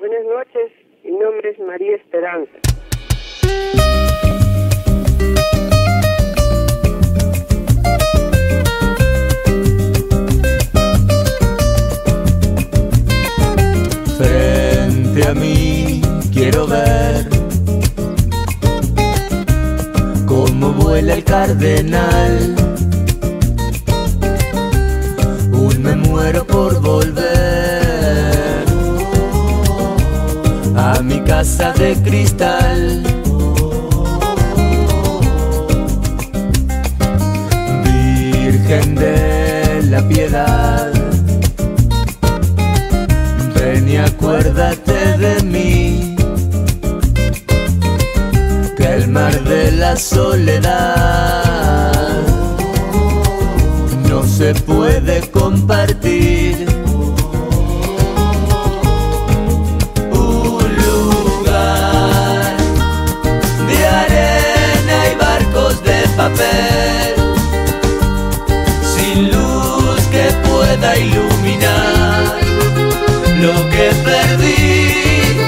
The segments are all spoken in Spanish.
Buenas noches, mi nombre es María Esperanza. Frente a mí quiero ver cómo vuela el cardenal. A mi casa de cristal. Virgen de la piedad. Ven y acuérdate de mí, que el mar de la soledad no se puede compartir. Sin luz que pueda iluminar lo que perdí,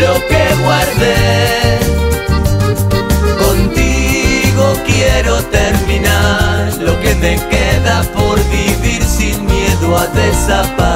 lo que guardé. Contigo quiero terminar lo que me queda por vivir sin miedo a desaparecer.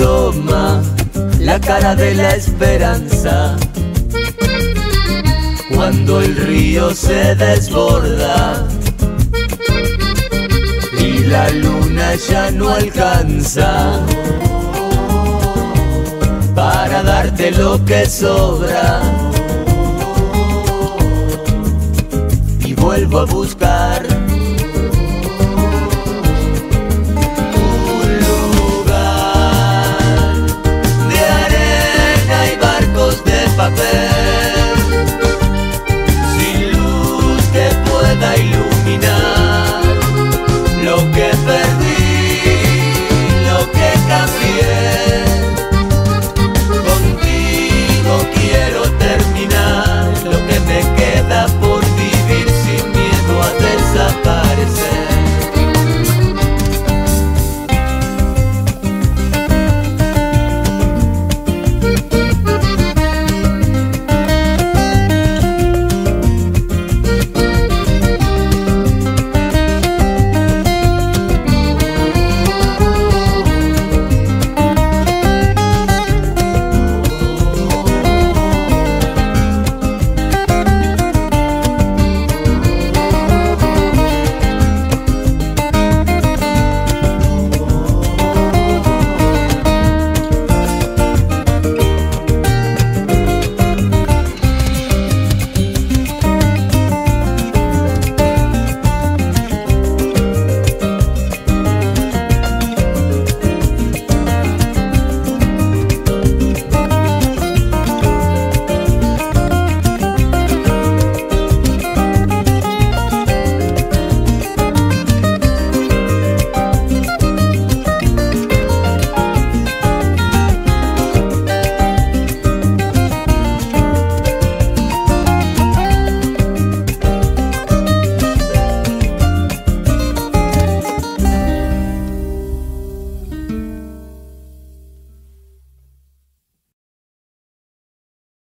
asoma la cara de la esperanza. Cuando el río se desborda y la luna ya no alcanza para darte lo que sobra. Y vuelvo a buscar